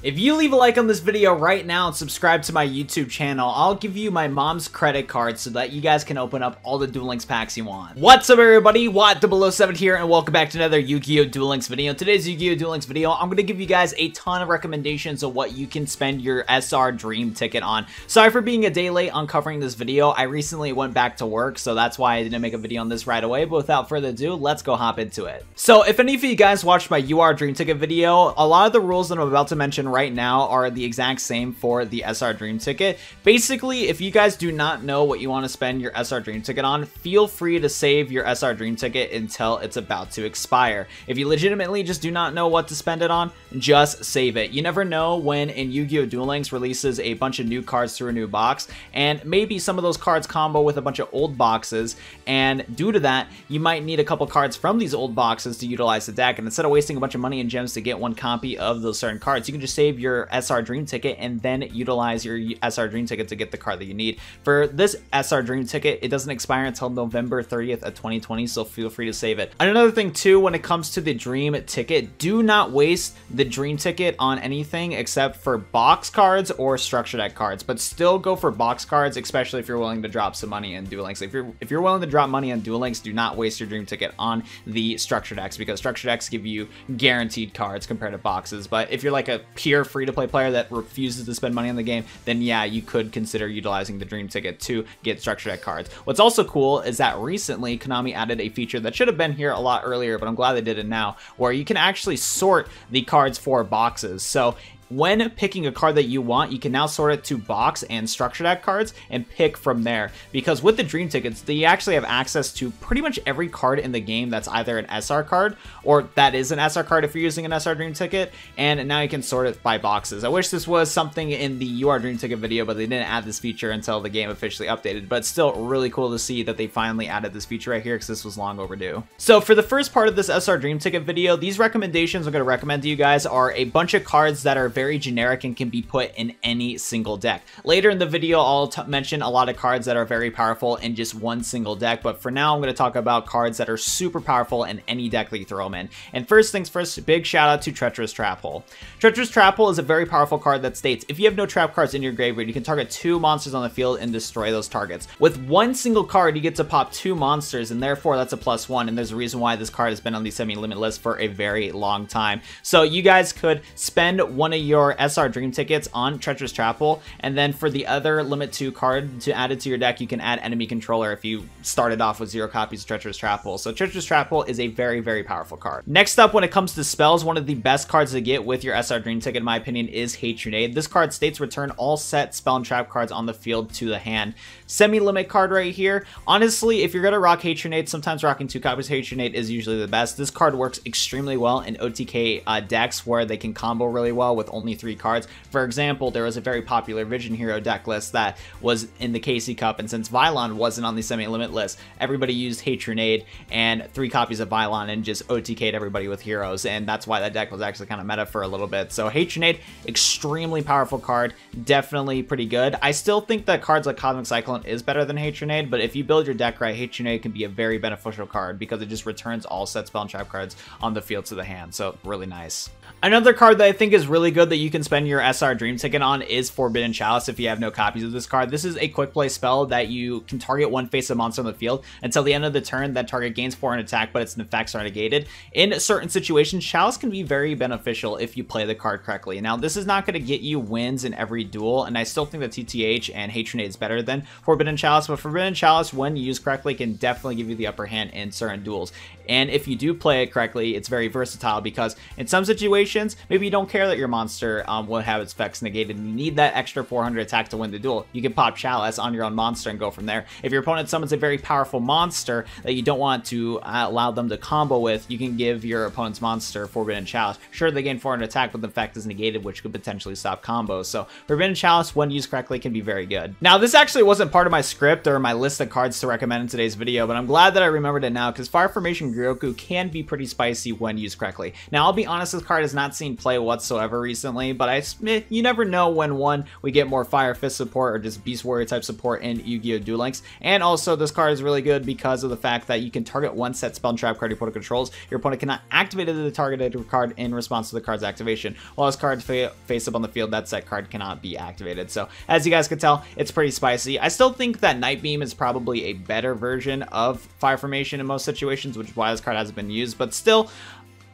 If you leave a like on this video right now and subscribe to my YouTube channel, I'll give you my mom's credit card so that you guys can open up all the Duel Links packs you want. What's up everybody, wat007 here and welcome back to another Yu-Gi-Oh! Duel Links video. Today's Yu-Gi-Oh! Duel Links video, I'm going to give you guys a ton of recommendations of what you can spend your SR Dream ticket on. Sorry for being a day late on covering this video, I recently went back to work so that's why I didn't make a video on this right away, but without further ado, let's go hop into it. So if any of you guys watched my UR Dream ticket video, a lot of the rules that I'm about to mention right now are the exact same for the SR Dream Ticket. Basically, if you guys do not know what you want to spend your SR Dream Ticket on, feel free to save your SR Dream Ticket until it's about to expire. If you legitimately just do not know what to spend it on, just save it. You never know when in Yu-Gi-Oh! Duel Links releases a bunch of new cards through a new box, and maybe some of those cards combo with a bunch of old boxes, and due to that, you might need a couple cards from these old boxes to utilize the deck, and instead of wasting a bunch of money and gems to get one copy of those certain cards, you can just save your SR Dream ticket and then utilize your SR Dream ticket to get the card that you need. For this SR Dream ticket, it doesn't expire until November 30th of 2020, so feel free to save it. Another thing too, when it comes to the Dream ticket, do not waste the Dream ticket on anything except for box cards or structure deck cards, but still go for box cards, especially if you're willing to drop some money in Duel Links. If you're if you're willing to drop money on Duel Links, do not waste your Dream ticket on the structure decks because structure decks give you guaranteed cards compared to boxes. But if you're like a pure free-to-play player player that refuses to spend money on the game, then yeah, you could consider utilizing the Dream Ticket to get structured deck cards. What's also cool is that recently Konami added a feature that should have been here a lot earlier, but I'm glad they did it now, where you can actually sort the cards for boxes. So when picking a card that you want, you can now sort it to box and structure deck cards and pick from there. Because with the Dream Tickets, they actually have access to pretty much every card in the game that's either an SR card or that is an SR card if you're using an SR Dream Ticket. And now you can sort it by boxes. I wish this was something in the UR Dream Ticket video, but they didn't add this feature until the game officially updated. But still really cool to see that they finally added this feature right here because this was long overdue. So for the first part of this SR Dream Ticket video, these recommendations I'm going to recommend to you guys are a bunch of cards that are very generic and can be put in any single deck. Later in the video, I'll mention a lot of cards that are very powerful in just one single deck, but for now, I'm going to talk about cards that are super powerful in any deck that you throw them in. And first things first, big shout out to Treacherous Trap Hole. Treacherous Trap Hole is a very powerful card that states, if you have no trap cards in your graveyard, you can target two monsters on the field and destroy those targets. With one single card, you get to pop two monsters, and therefore that's a plus one, and there's a reason why this card has been on the semi-limit list for a very long time. So you guys could spend one of your SR Dream tickets on Treacherous Hole, and then for the other Limit 2 card to add it to your deck, you can add Enemy Controller if you started off with zero copies of Treacherous Hole. So Treacherous Hole is a very, very powerful card. Next up, when it comes to spells, one of the best cards to get with your SR Dream ticket, in my opinion, is Hey, Trunade. This card states return all set spell and trap cards on the field to the hand. Semi-limit card right here. Honestly, if you're going to rock Hey, Trunade, sometimes rocking two copies of Hey, Trunade is usually the best. This card works extremely well in OTK uh, decks where they can combo really well with only three cards. For example, there was a very popular Vision Hero deck list that was in the KC Cup, and since Vyon wasn't on the semi-limit list, everybody used Hey, Trunade and three copies of Vyon and just OTK'd everybody with heroes, and that's why that deck was actually kind of meta for a little bit. So Hey, Trunade, extremely powerful card, definitely pretty good. I still think that cards like Cosmic Cyclone is better than Hey, Trunade, but if you build your deck right, Hey, Trunade can be a very beneficial card because it just returns all set spell and trap cards on the field to the hand, so really nice. Another card that I think is really good that you can spend your SR Dream Ticket on is Forbidden Chalice if you have no copies of this card. This is a quick play spell that you can target one face of monster on the field until the end of the turn. That target gains 4 in attack, but its effects are negated. In certain situations, Chalice can be very beneficial if you play the card correctly. Now, this is not going to get you wins in every duel, and I still think that TTH and Hey, Trunade is better than Forbidden Chalice, but Forbidden Chalice, when used correctly, can definitely give you the upper hand in certain duels. And if you do play it correctly, it's very versatile because in some situations, maybe you don't care that your monster um, will have its effects negated and you need that extra 400 attack to win the duel. You can pop Chalice on your own monster and go from there. If your opponent summons a very powerful monster that you don't want to uh, allow them to combo with, you can give your opponent's monster Forbidden Chalice. Sure, they gain 400 attack, but the effect is negated, which could potentially stop combos. So Forbidden Chalice, when used correctly, can be very good. Now, this actually wasn't part of my script or my list of cards to recommend in today's video, but I'm glad that I remembered it now because Fire Formation Gyokkou can be pretty spicy when used correctly. Now, I'll be honest, this card has not seen play whatsoever recently recently, but I eh, you never know when one we get more Fire Fist support or just Beast Warrior type support in Yu-Gi-Oh! Duel Links. And also this card is really good because of the fact that you can target one set spell and trap card your opponent controls. Your opponent cannot activate the targeted card in response to the card's activation. While this card fa face up on the field, that set card cannot be activated. So as you guys can tell, it's pretty spicy. I still think that Night Beam is probably a better version of Fire Formation in most situations, which is why this card hasn't been used. But still,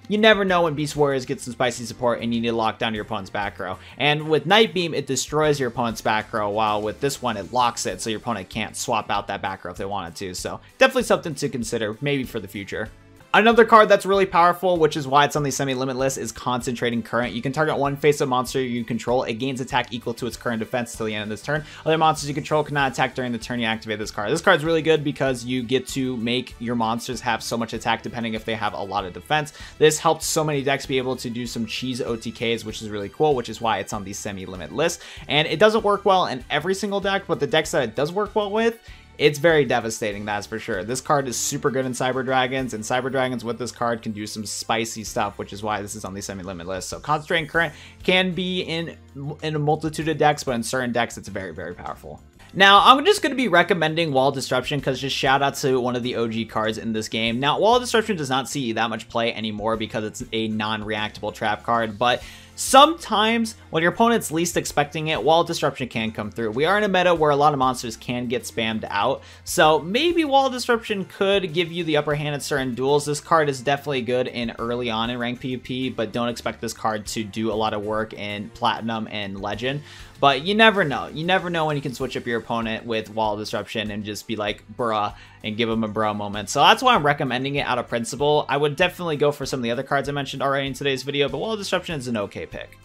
you never know when Beast Warriors get some spicy support and you need to lock down your opponent's back row. And with Night Beam, it destroys your opponent's back row, while with this one, it locks it so your opponent can't swap out that back row if they wanted to. So definitely something to consider, maybe for the future. Another card that's really powerful, which is why it's on the semi-limit list, is Concentrating Current. You can target one face-up monster you control. It gains attack equal to its current defense till the end of this turn. Other monsters you control cannot attack during the turn you activate this card. This card's really good because you get to make your monsters have so much attack depending if they have a lot of defense. This helped so many decks be able to do some cheese OTKs, which is really cool, which is why it's on the semi-limit list. And it doesn't work well in every single deck, but the decks that it does work well with, it's very devastating, that's for sure. This card is super good in Cyber Dragons, and Cyber Dragons with this card can do some spicy stuff, which is why this is on the semi-limit list. So Concentrating Current can be in, in a multitude of decks, but in certain decks, it's very, very powerful. Now, I'm just going to be recommending Wall Disruption because just shout out to one of the OG cards in this game. Now, Wall Disruption does not see that much play anymore because it's a non-reactable trap card, but Sometimes, when your opponent's least expecting it, Wall Disruption can come through. We are in a meta where a lot of monsters can get spammed out, so maybe Wall Disruption could give you the upper hand in certain duels. This card is definitely good in early on in ranked PvP, but don't expect this card to do a lot of work in Platinum and Legend. But you never know. You never know when you can switch up your opponent with Wall Disruption and just be like, bruh, and give them a bruh moment. So that's why I'm recommending it out of principle. I would definitely go for some of the other cards I mentioned already in today's video, but Wall Disruption is an okay pick.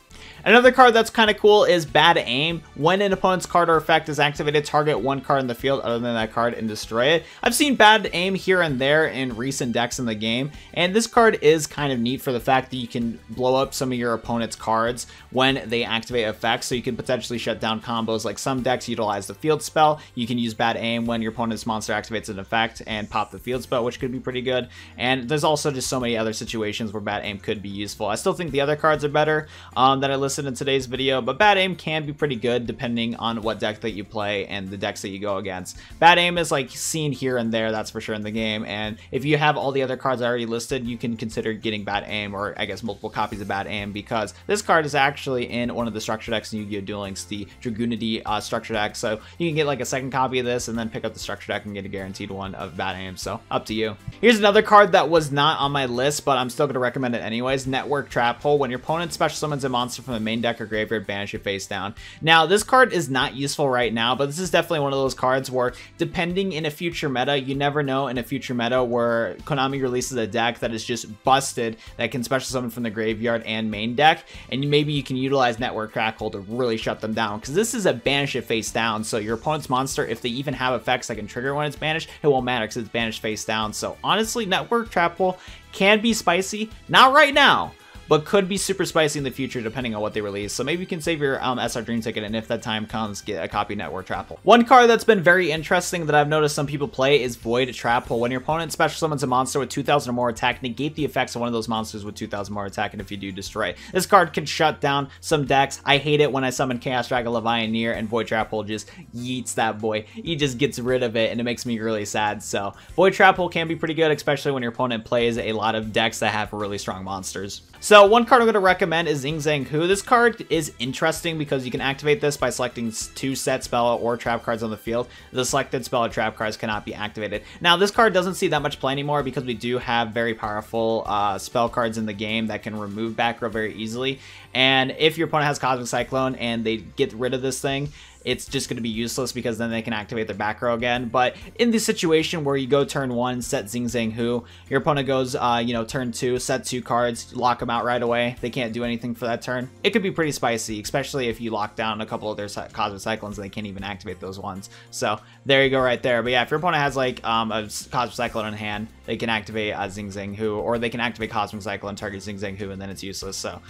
Another card that's kind of cool is Bad Aim. When an opponent's card or effect is activated, target one card in the field other than that card and destroy it. I've seen Bad Aim here and there in recent decks in the game, and this card is kind of neat for the fact that you can blow up some of your opponent's cards when they activate effects, so you can potentially shut down combos like some decks utilize the field spell. You can use Bad Aim when your opponent's monster activates an effect and pop the field spell, which could be pretty good. And there's also just so many other situations where Bad Aim could be useful. I still think the other cards are better um, that I listed in today's video, but Bad Aim can be pretty good depending on what deck that you play and the decks that you go against. Bad Aim is like seen here and there, that's for sure in the game, and if you have all the other cards already listed, you can consider getting Bad Aim or I guess multiple copies of Bad Aim because this card is actually in one of the structure decks in Yu-Gi-Oh! Duel Links, the Dragoonity uh, structure deck, so you can get like a second copy of this and then pick up the structure deck and get a guaranteed one of Bad Aim, so up to you. Here's another card that was not on my list, but I'm still going to recommend it anyways, Network Trap Hole. When your opponent special summons a monster from the main deck or graveyard, banish it face down. Now, this card is not useful right now, but this is definitely one of those cards where, depending in a future meta, you never know in a future meta where Konami releases a deck that is just busted that can special summon from the graveyard and main deck, and maybe you can utilize Network Trap Hole to really shut them down, because this is a banish it face down, so your opponent's monster, if they even have effects that can trigger when it's banished, it won't matter because it's banished face down. So honestly, Network Trap Hole can be spicy. Not right now, but could be super spicy in the future depending on what they release. So maybe you can save your um, SR Dream ticket, and if that time comes, get a copy Network Trap Hole. One card that's been very interesting that I've noticed some people play is Void Trap Hole. When your opponent special summons a monster with 2,000 or more attack, negate the effects of one of those monsters with 2,000 more attack, and if you do, destroy. This card can shut down some decks. I hate it when I summon Chaos Dragon Levianeer and Void Trap Hole just yeets that boy. He just gets rid of it, and it makes me really sad. So Void Trap Hole can be pretty good, especially when your opponent plays a lot of decks that have really strong monsters. So one card I'm going to recommend is Xing Zhen Hu. This card is interesting because you can activate this by selecting two set spell or trap cards on the field. The selected spell or trap cards cannot be activated. Now this card doesn't see that much play anymore because we do have very powerful uh, spell cards in the game that can remove back row very easily. And if your opponent has Cosmic Cyclone and they get rid of this thing, it's just going to be useless because then they can activate their back row again. But in the situation where you go turn one, set Xing Zhen Hu, your opponent goes, uh, you know, turn two, set two cards, lock them out right away. They can't do anything for that turn. It could be pretty spicy, especially if you lock down a couple of their Cosmic Cyclones and they can't even activate those ones. So there you go right there. But yeah, if your opponent has like um, a Cosmic Cyclone in hand, they can activate uh, Xing Zhen Hu, or they can activate Cosmic Cyclone, target Xing Zhen Hu, and then it's useless. So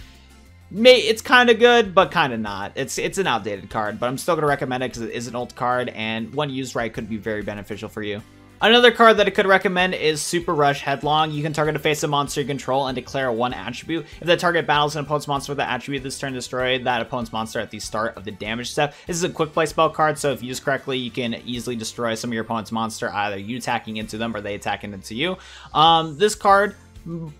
may it's kind of good, but kind of not. It's it's an outdated card, but I'm still gonna recommend it because it is an old card, and when used right, could be very beneficial for you. Another card that I could recommend is Super Rush Headlong. You can target a face of monster you control and declare one attribute. If the target battles an opponent's monster with the attribute this turn, destroy that opponent's monster at the start of the damage step. This is a quick play spell card, so if used correctly, you can easily destroy some of your opponent's monster, either you attacking into them or they attacking into you. Um, this card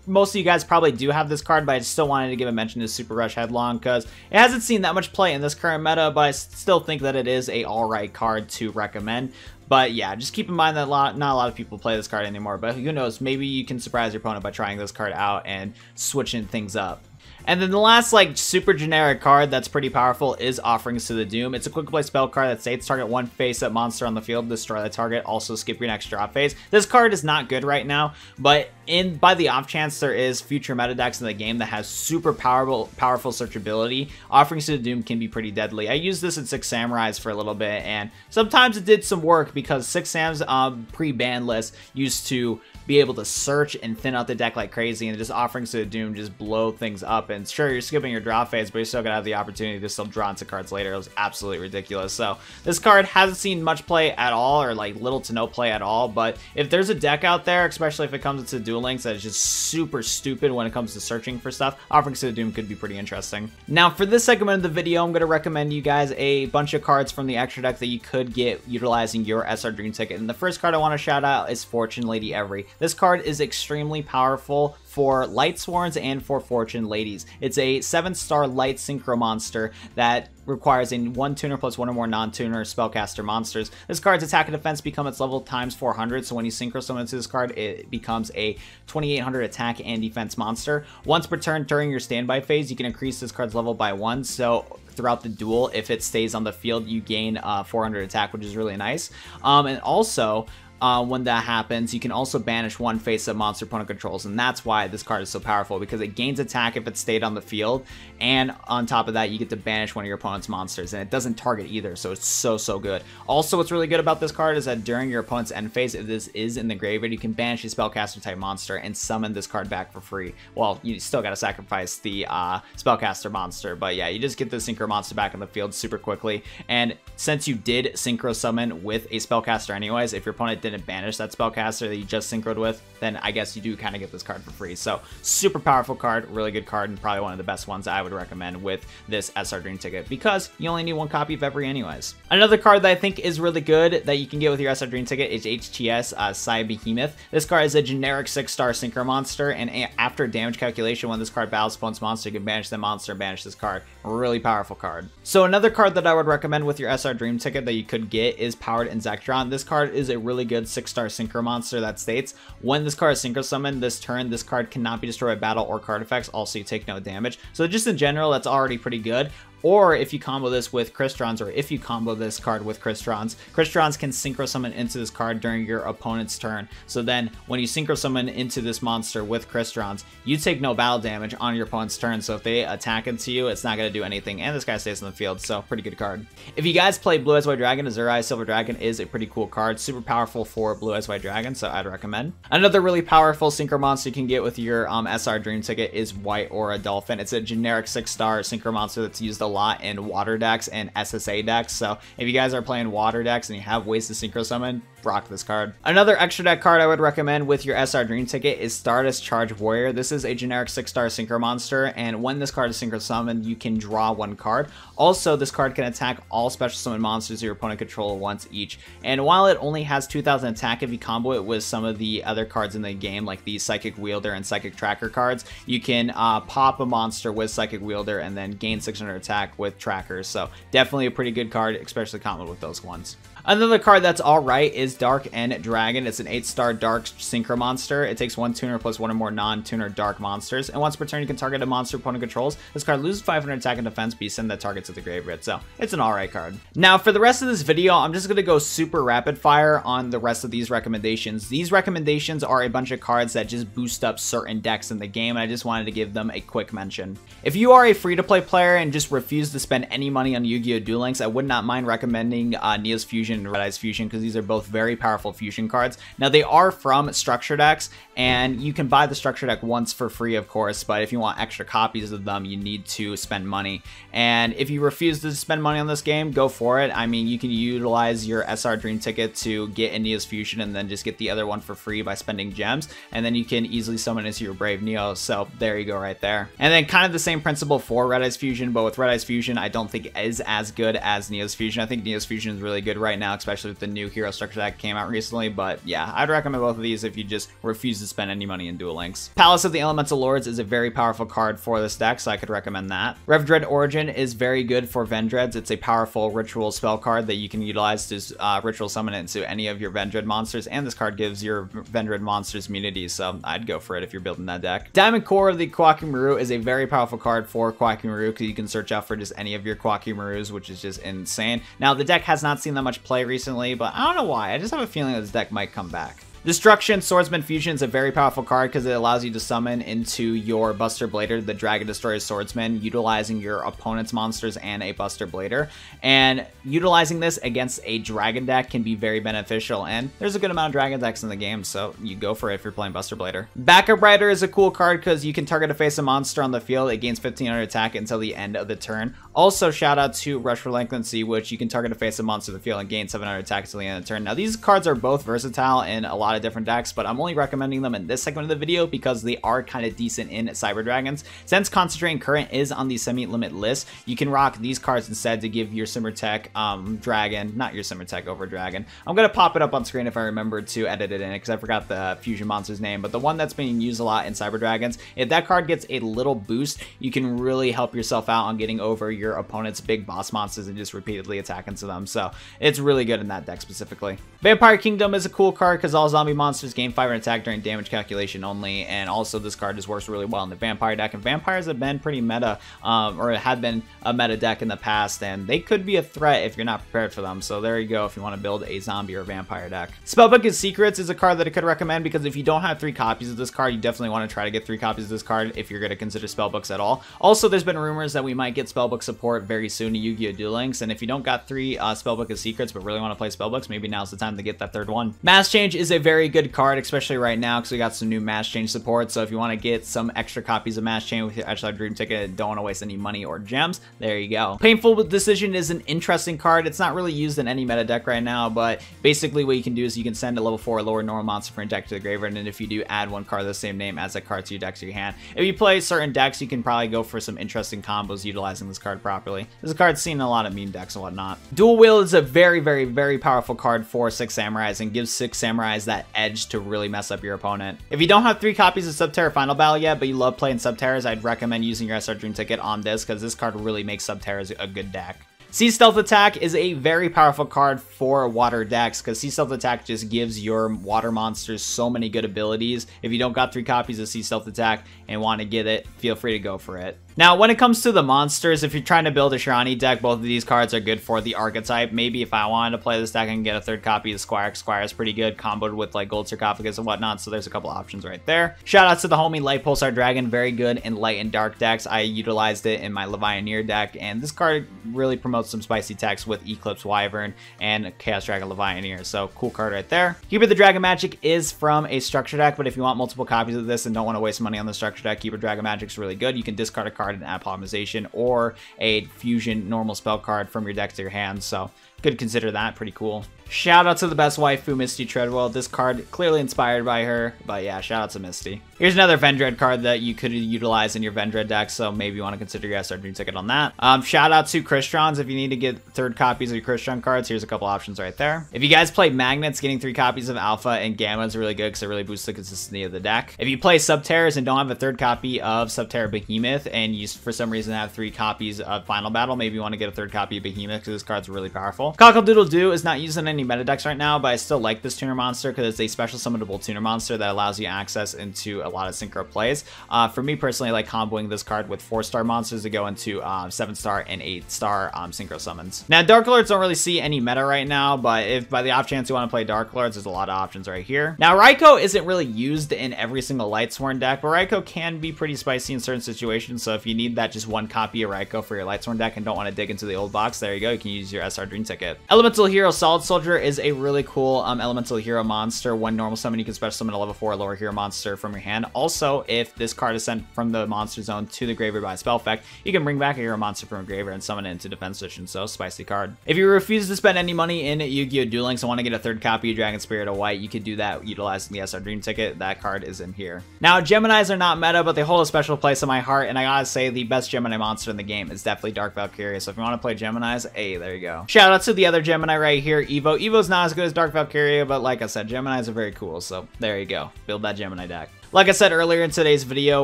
most of you guys probably do have this card, but I still wanted to give a mention to Super Rush Headlong because it hasn't seen that much play in this current meta, but I still think that it is a alright card to recommend. But yeah, just keep in mind that a lot, not a lot of people play this card anymore, but who knows, maybe you can surprise your opponent by trying this card out and switching things up. And then the last, like, super generic card that's pretty powerful is Offerings to the Doom. It's a quick play spell card that states target one face-up monster on the field, destroy the target, also skip your next drop phase. This card is not good right now, but in by the off chance there is future meta decks in the game that has super powerful powerful searchability, Offerings to the Doom can be pretty deadly. I used this in Six Samurais for a little bit, and sometimes it did some work because Six Sam's um, pre-ban list used to be able to search and thin out the deck like crazy, and just Offerings to the Doom just blow things up and sure, you're skipping your draw phase, but you're still gonna have the opportunity to still draw into cards later. It was absolutely ridiculous. So this card hasn't seen much play at all, or like little to no play at all. But if there's a deck out there, especially if it comes into Duel Links that is just super stupid when it comes to searching for stuff, Offerings to the Doom could be pretty interesting. Now, for this segment of the video, I'm gonna recommend you guys a bunch of cards from the extra deck that you could get utilizing your SR Dream ticket. And the first card I want to shout out is Fortune Lady Every. This card is extremely powerful for Light Sworns and for Fortune Ladies. It's a 7-star Light Synchro monster that requires a 1 tuner plus 1 or more non-tuner spellcaster monsters. This card's attack and defense become its level times 400, so when you synchro summon into this card, it becomes a 2800 attack and defense monster. Once per turn during your standby phase, you can increase this card's level by 1, so throughout the duel, if it stays on the field, you gain uh, 400 attack, which is really nice. Um, and also, uh, when that happens. You can also banish one face-up monster opponent controls, and that's why this card is so powerful, because it gains attack if it stayed on the field, and on top of that, you get to banish one of your opponent's monsters, and it doesn't target either, so it's so, so good. Also, what's really good about this card is that during your opponent's end phase, if this is in the graveyard, you can banish a spellcaster-type monster and summon this card back for free. Well, you still gotta sacrifice the uh, spellcaster monster, but yeah, you just get the synchro monster back in the field super quickly, and since you did synchro summon with a spellcaster anyways, if your opponent didn't didn't banish that spellcaster that you just synchroed with, then I guess you do kind of get this card for free. So super powerful card, really good card, and probably one of the best ones I would recommend with this SR Dream ticket because you only need one copy of every anyways. Another card that I think is really good that you can get with your SR Dream ticket is HTS uh, Psyhemuth. This card is a generic 6-star synchro monster, and after damage calculation, when this card battles opponent's monster, you can banish the monster, and banish this card. Really powerful card. So another card that I would recommend with your SR Dream ticket that you could get is Powered Inzektron. This card is a really good good 6-star Synchro monster that states, when this card is Synchro Summoned this turn, this card cannot be destroyed by battle or card effects, also you take no damage. So just in general, that's already pretty good. Or if you combo this with Crystron, or if you combo this card with Crystron, Crystrons can Synchro Summon into this card during your opponent's turn. So then, when you Synchro Summon into this monster with Crystrons, you take no battle damage on your opponent's turn, so if they attack into you, it's not going to do anything, and this guy stays in the field, so pretty good card. If you guys play Blue Eyes White Dragon, Azure-Eyes Silver Dragon is a pretty cool card, super powerful for Blue Eyes White Dragon, so I'd recommend. Another really powerful Synchro monster you can get with your um, SR Dream Ticket is White Aura Dolphin. It's a generic 6-star Synchro monster that's used a lot in water decks and SSA decks. So if you guys are playing water decks and you have ways to synchro summon, rock this card. Another extra deck card I would recommend with your SR Dream ticket is Stardust Charge Warrior. This is a generic 6-star synchro monster, and when this card is synchro summoned, you can draw one card. Also, this card can attack all special summon monsters your opponent control once each. And while it only has 2000 attack, if you combo it with some of the other cards in the game, like the Psychic Wielder and Psychic Tracker cards, you can uh, pop a monster with Psychic Wielder and then gain 600 attack with Trackers. So definitely a pretty good card, especially combo with those ones. Another card that's alright is Dark End Dragon. It's an 8-star Dark Synchro monster. It takes 1 tuner plus 1 or more non-tuner Dark monsters. And once per turn, you can target a monster opponent controls. This card loses 500 attack and defense, but you send that target to the graveyard. So, it's an alright card. Now, for the rest of this video, I'm just going to go super rapid fire on the rest of these recommendations. These recommendations are a bunch of cards that just boost up certain decks in the game, and I just wanted to give them a quick mention. If you are a free-to-play player and just refuse to spend any money on Yu-Gi-Oh! Duel Links, I would not mind recommending uh, Neos Fusion Fusion and Red Eyes Fusion because these are both very powerful fusion cards. Now they are from structure decks and you can buy the structure deck once for free of course, but if you want extra copies of them you need to spend money. And if you refuse to spend money on this game, go for it. I mean you can utilize your SR Dream ticket to get Neos Fusion and then just get the other one for free by spending gems and then you can easily summon into your Brave Neo. So there you go right there. And then kind of the same principle for Red Eyes Fusion, but with Red Eyes Fusion I don't think is as good as Neos Fusion. I think Neos Fusion is really good right now, especially with the new hero structure that came out recently. But yeah, I'd recommend both of these if you just refuse to spend any money in Duel Links. Palace of the Elemental Lords is a very powerful card for this deck, so I could recommend that. Revendread Origin is very good for Vendreads. It's a powerful ritual spell card that you can utilize to uh, ritual summon into any of your Vendread monsters, and this card gives your Vendread monsters immunity, so I'd go for it if you're building that deck. Diamond Core of the Maru is a very powerful card for Maru because you can search out for just any of your Marus, which is just insane. Now, the deck has not seen that much play recently, but I don't know why. I just have a feeling that this deck might come back. Destruction Swordsman Fusion is a very powerful card because it allows you to summon into your Buster Blader, the Dragon Destroyer Swordsman, utilizing your opponent's monsters and a Buster Blader. And utilizing this against a Dragon deck can be very beneficial, and there's a good amount of Dragon decks in the game, so you go for it if you're playing Buster Blader. Backup Rider is a cool card because you can target a face a monster on the field, it gains 1500 attack until the end of the turn. Also, shout out to Rush Relentlessly, which you can target a face a monster on the field and gain 700 attack until the end of the turn. Now, these cards are both versatile and a lot lot of different decks, but I'm only recommending them in this segment of the video because they are kind of decent in Cyber Dragons. Since Concentrating Current is on the semi-limit list, you can rock these cards instead to give your Chimeratech um, Dragon, not your Chimeratech Overdragon. I'm going to pop it up on screen if I remember to edit it in because I forgot the Fusion Monster's name, but the one that's being used a lot in Cyber Dragons, if that card gets a little boost, you can really help yourself out on getting over your opponent's big boss monsters and just repeatedly attack into them. So it's really good in that deck specifically. Vampire Kingdom is a cool card because all zombie monsters gain fire and attack during damage calculation only, and also this card just works really well in the vampire deck. And vampires have been pretty meta, um, or have been a meta deck in the past, and they could be a threat if you're not prepared for them. So there you go if you want to build a zombie or vampire deck. Spellbook of Secrets is a card that I could recommend because if you don't have three copies of this card, you definitely want to try to get three copies of this card if you're going to consider spellbooks at all. Also, there's been rumors that we might get spellbook support very soon to Yu-Gi-Oh! Duel Links, and if you don't got three uh, spellbook of secrets but really want to play spellbooks, maybe now's the time to get that third one. Mass Change is a very good card, especially right now because we got some new Mass Change support. So if you want to get some extra copies of Mass Change with your Edgelord Dream Ticket don't want to waste any money or gems, there you go. Painful Decision is an interesting card. It's not really used in any meta deck right now, but basically what you can do is you can send a level 4 lower normal monster from your deck to the graveyard, and if you do add one card of the same name as a card to your deck to your hand. If you play certain decks, you can probably go for some interesting combos utilizing this card properly. This card's seen in a lot of meme decks and whatnot. Dual Wheel is a very, very, very powerful card for Six Samurais and gives Six Samurais that edge to really mess up your opponent. If you don't have three copies of Subterror Final Battle yet, but you love playing Subterrors, I'd recommend using your SR Dream Ticket on this because this card really makes Subterrors a good deck. Sea Stealth Attack is a very powerful card for water decks because Sea Stealth Attack just gives your water monsters so many good abilities. If you don't got three copies of Sea Stealth Attack and want to get it, feel free to go for it. Now, when it comes to the monsters, if you're trying to build a Shiranui deck, both of these cards are good for the archetype. Maybe if I wanted to play this deck, can get a third copy of Squire. Squire is pretty good, comboed with like Gold Sarcophagus and whatnot, so there's a couple options right there. Shout out to the homie Light Pulsar Dragon, very good in light and dark decks. I utilized it in my Levianeer deck, and this card really promotes some spicy techs with Eclipse Wyvern and Chaos Dragon Levianeer, so cool card right there. Keeper the Dragon Magic is from a structure deck, but if you want multiple copies of this and don't want to waste money on the structure deck, Keeper Dragon Magic is really good. You can discard a card and add polymerization or a fusion normal spell card from your deck to your hand. So could consider that pretty cool. Shout out to the best waifu, Misty Tredwell. This card clearly inspired by her, but yeah, shout out to Misty. Here's another Vendread card that you could utilize in your Vendread deck, so maybe you want to consider your SR Dream Ticket on that. Um, shout out to Crystron's. If you need to get third copies of your Crystron cards, here's a couple options right there. If you guys play Magnets, getting three copies of Alpha and Gamma is really good because it really boosts the consistency of the deck. If you play Subterrors and don't have a third copy of Subterror Behemoth, and you for some reason have three copies of Final Battle, maybe you want to get a third copy of Behemoth because this card's really powerful. Cockadoodledoo is not used in any meta decks right now, but I still like this tuner monster because it's a special summonable tuner monster that allows you access into a lot of synchro plays. Uh, for me personally, I like comboing this card with 4-star monsters to go into 7-star um, and 8-star um, synchro summons. Now, Dark Lords don't really see any meta right now, but if by the off chance you want to play Dark Lords, there's a lot of options right here. Now, Ryko isn't really used in every single Lightsworn deck, but Ryko can be pretty spicy in certain situations, so if you need that just one copy of Ryko for your Lightsworn deck and don't want to dig into the old box, there you go, you can use your SR Dream Elemental Hero Solid Soldier is a really cool um, Elemental Hero monster. One normal summon, you can special summon a level 4 lower hero monster from your hand. Also, if this card is sent from the monster zone to the graveyard by a spell effect, you can bring back a hero monster from a graveyard and summon it into defense position, so spicy card. If you refuse to spend any money in Yu-Gi-Oh! Duel Links and want to get a third copy of Dragon Spirit of White, you could do that utilizing the SR Dream Ticket. That card is in here. Now, Geminis are not meta, but they hold a special place in my heart, and I gotta say, the best Gemini monster in the game is definitely Dark Valkyria, so if you want to play Geminis, hey, there you go. Shout out to the other Gemini right here, Evo. Evo's not as good as Dark Valkyria, but like I said, Geminis are very cool, so there you go. Build that Gemini deck. Like I said earlier in today's video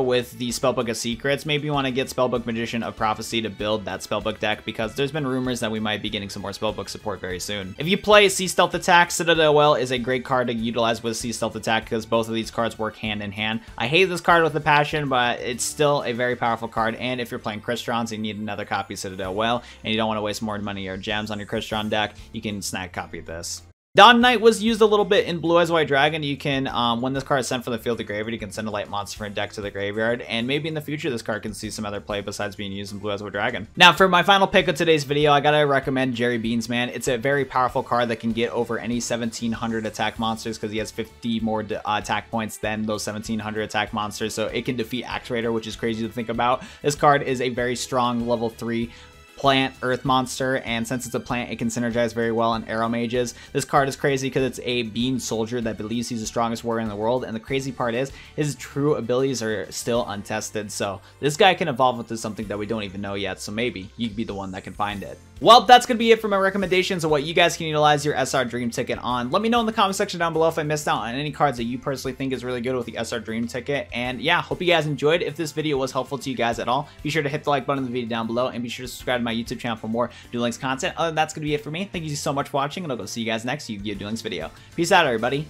with the Spellbook of Secrets, maybe you want to get Spellbook Magician of Prophecy to build that Spellbook deck because there's been rumors that we might be getting some more Spellbook support very soon. If you play Sea Stealth Attack, Citadel Whale is a great card to utilize with Sea Stealth Attack because both of these cards work hand in hand. I hate this card with a passion, but it's still a very powerful card, and if you're playing Crystron, you need another copy of Citadel Whale, and you don't want to waste more money or gems on your Crystron deck, you can snag copy of this. Dawn Knight was used a little bit in Blue Eyes White Dragon. You can, um, when this card is sent from the field to graveyard, you can send a light monster from deck to the graveyard, and maybe in the future this card can see some other play besides being used in Blue Eyes White Dragon. Now, for my final pick of today's video, I gotta recommend Jerry Beans, man. It's a very powerful card that can get over any 1700 attack monsters because he has 50 more uh, attack points than those 1700 attack monsters, so it can defeat Actuator, which is crazy to think about. This card is a very strong level 3 plant earth monster and since it's a plant it can synergize very well on Aromages. This card is crazy because it's a bean soldier that believes he's the strongest warrior in the world and the crazy part is his true abilities are still untested. So this guy can evolve into something that we don't even know yet so maybe you could be the one that can find it well, that's going to be it for my recommendations of what you guys can utilize your SR Dream Ticket on. Let me know in the comment section down below if I missed out on any cards that you personally think is really good with the SR Dream Ticket. And yeah, hope you guys enjoyed. If this video was helpful to you guys at all, be sure to hit the like button in the video down below and be sure to subscribe to my YouTube channel for more Duel Links content. Other than that's going to be it for me. Thank you so much for watching and I'll go see you guys next Yu-Gi-Oh! Duel Links video. Peace out, everybody.